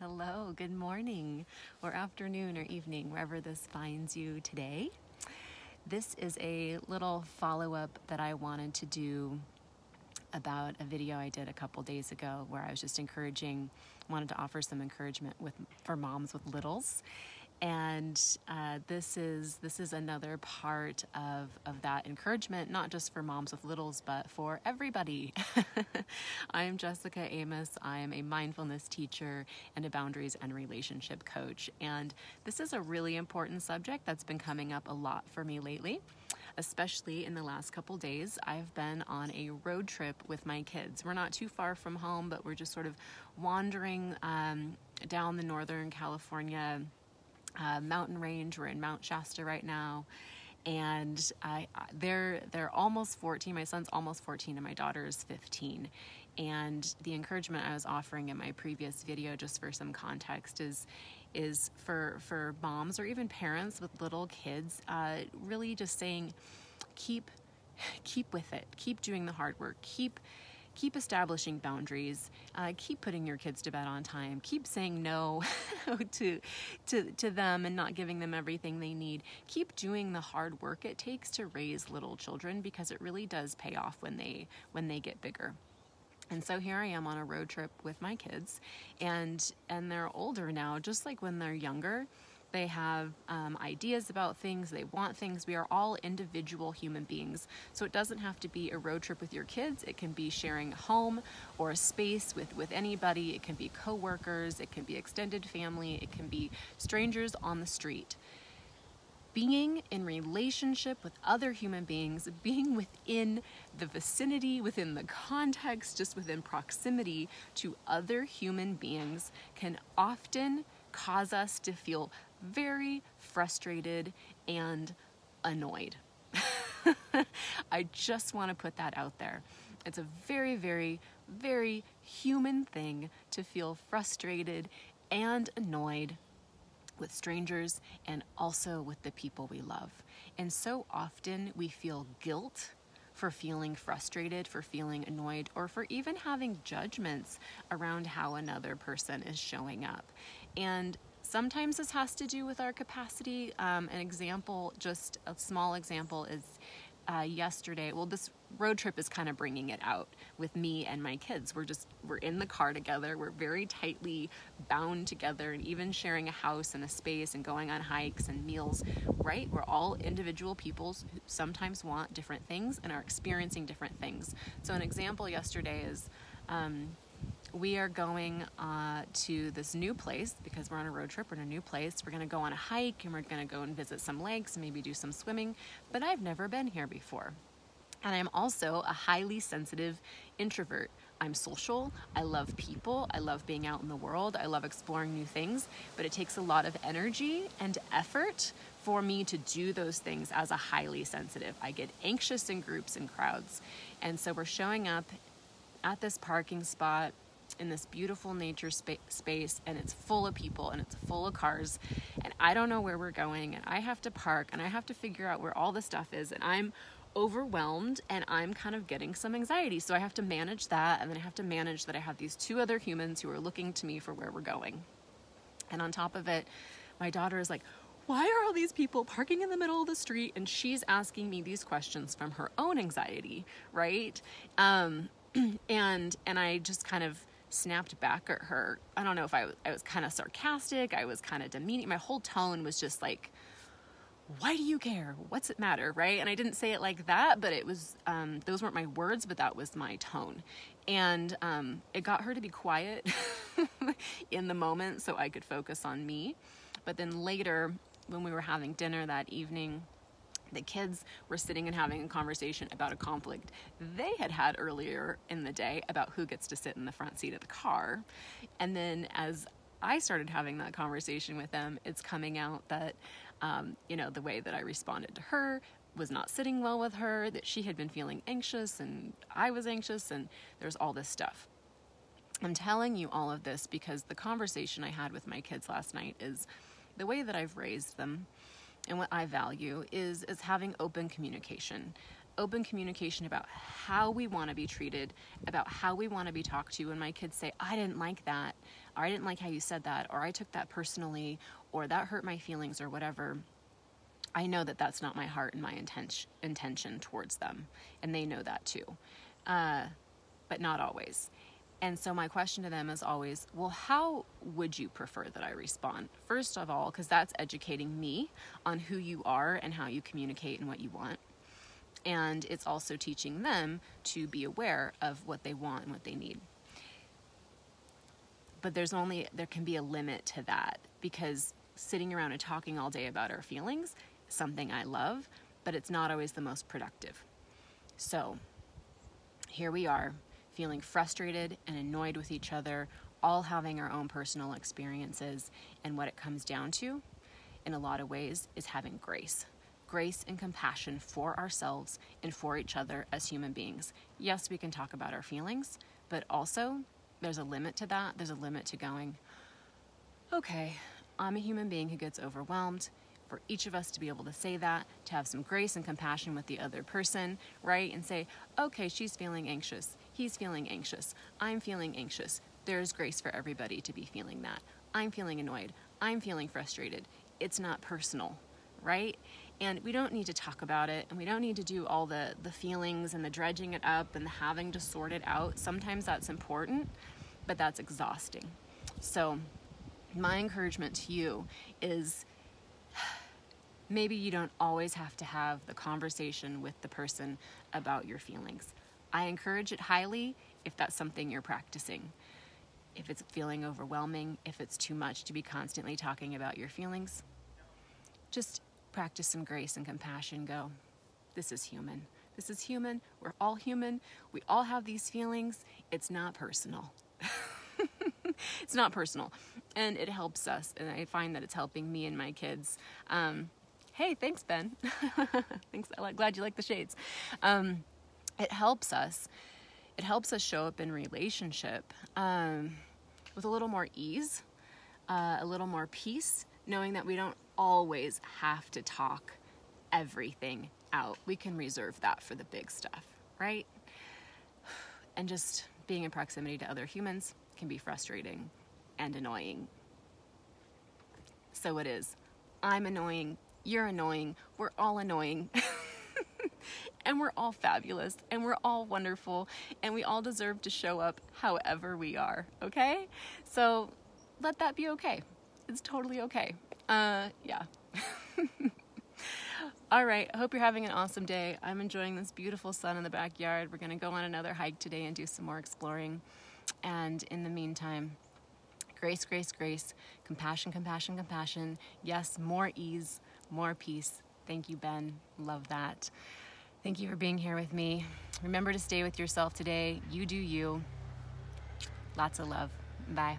Hello, good morning, or afternoon, or evening, wherever this finds you today. This is a little follow up that I wanted to do about a video I did a couple days ago where I was just encouraging, wanted to offer some encouragement with for moms with littles and uh, this is this is another part of of that encouragement not just for moms with littles but for everybody. I'm jessica amos. I am a mindfulness teacher and a boundaries and relationship coach. And this is a really important subject that's been coming up a lot for me lately especially in the last couple days, I've been on a road trip with my kids. We're not too far from home, but we're just sort of wandering um, down the Northern California uh, mountain range. We're in Mount Shasta right now, and I, they're they're almost 14. My son's almost 14, and my daughter is 15. And the encouragement I was offering in my previous video, just for some context, is is for for moms or even parents with little kids, uh, really just saying, keep keep with it, keep doing the hard work, keep keep establishing boundaries uh, keep putting your kids to bed on time keep saying no to, to, to them and not giving them everything they need. Keep doing the hard work it takes to raise little children because it really does pay off when they when they get bigger. And so here I am on a road trip with my kids and and they're older now just like when they're younger they have um, ideas about things, they want things. We are all individual human beings. So it doesn't have to be a road trip with your kids. It can be sharing a home or a space with, with anybody. It can be coworkers, it can be extended family, it can be strangers on the street. Being in relationship with other human beings, being within the vicinity, within the context, just within proximity to other human beings can often cause us to feel very frustrated and annoyed. I just want to put that out there. It's a very, very, very human thing to feel frustrated and annoyed with strangers and also with the people we love. And so often we feel guilt for feeling frustrated, for feeling annoyed, or for even having judgments around how another person is showing up. And Sometimes this has to do with our capacity. Um, an example, just a small example, is uh, yesterday. Well, this road trip is kind of bringing it out with me and my kids. We're just we're in the car together. We're very tightly bound together, and even sharing a house and a space, and going on hikes and meals. Right? We're all individual peoples who sometimes want different things and are experiencing different things. So, an example yesterday is. Um, we are going uh, to this new place because we're on a road trip. We're in a new place. We're going to go on a hike and we're going to go and visit some lakes, maybe do some swimming. But I've never been here before. And I'm also a highly sensitive introvert. I'm social. I love people. I love being out in the world. I love exploring new things. But it takes a lot of energy and effort for me to do those things as a highly sensitive. I get anxious in groups and crowds. And so we're showing up at this parking spot in this beautiful nature spa- space and it's full of people and it's full of cars and I don't know where we're going and I have to park and I have to figure out where all the stuff is and I'm overwhelmed and I'm kind of getting some anxiety. So I have to manage that and then I have to manage that I have these two other humans who are looking to me for where we're going. And on top of it, my daughter is like, why are all these people parking in the middle of the street? And she's asking me these questions from her own anxiety, right? Um, and and I just kind of snapped back at her. I don't know if I was, I was kind of sarcastic, I was kind of demeaning. My whole tone was just like, why do you care? What's it matter, right? And I didn't say it like that, but it was, um, those weren't my words, but that was my tone. And um, it got her to be quiet in the moment so I could focus on me. But then later, when we were having dinner that evening, the kids were sitting and having a conversation about a conflict they had had earlier in the day about who gets to sit in the front seat of the car. And then as I started having that conversation with them, it's coming out that, um, you know, the way that I responded to her was not sitting well with her, that she had been feeling anxious and I was anxious, and there's all this stuff. I'm telling you all of this because the conversation I had with my kids last night is the way that I've raised them and what I value is is having open communication. open communication about how we want to be treated, about how we want to be talked to. When my kids say, I didn't like that, or I didn't like how you said that, or I took that personally, or that hurt my feelings, or whatever, I know that that's not my heart and my intention intention towards them, and they know that too, uh, but not always. And so my question to them is always, well, how would you prefer that I respond? First of all, because that's educating me on who you are and how you communicate and what you want. And it's also teaching them to be aware of what they want and what they need. But there's only, there can be a limit to that because sitting around and talking all day about our feelings something I love, but it's not always the most productive. So here we are feeling frustrated and annoyed with each other, all having our own personal experiences. And what it comes down to, in a lot of ways, is having grace. Grace and compassion for ourselves and for each other as human beings. Yes, we can talk about our feelings, but also there's a limit to that. There's a limit to going, okay, I'm a human being who gets overwhelmed for each of us to be able to say that, to have some grace and compassion with the other person, right? And say, okay, she's feeling anxious. He's feeling anxious. I'm feeling anxious. There's grace for everybody to be feeling that. I'm feeling annoyed. I'm feeling frustrated. It's not personal, right? And we don't need to talk about it and we don't need to do all the, the feelings and the dredging it up and the having to sort it out. Sometimes that's important, but that's exhausting. So, my encouragement to you is maybe you don't always have to have the conversation with the person about your feelings. I encourage it highly if that's something you're practicing. If it's feeling overwhelming, if it's too much to be constantly talking about your feelings, just practice some grace and compassion. Go, this is human. This is human. We're all human. We all have these feelings. It's not personal. it's not personal. And it helps us. And I find that it's helping me and my kids. Um, hey, thanks, Ben. thanks. I'm glad you like the shades. Um, it helps us. It helps us show up in relationship um, with a little more ease, uh, a little more peace, knowing that we don't always have to talk everything out. We can reserve that for the big stuff, right? And just being in proximity to other humans can be frustrating and annoying. So it is. I'm annoying. You're annoying. We're all annoying. and we're all fabulous and we're all wonderful and we all deserve to show up however we are, okay? So let that be okay. It's totally okay. Uh, yeah. All right, I hope you're having an awesome day. I'm enjoying this beautiful sun in the backyard. We're going to go on another hike today and do some more exploring. And in the meantime, grace, grace, grace, compassion, compassion, compassion. Yes, more ease, more peace. Thank you, Ben. Love that. Thank you for being here with me. Remember to stay with yourself today. You do you. Lots of love. Bye.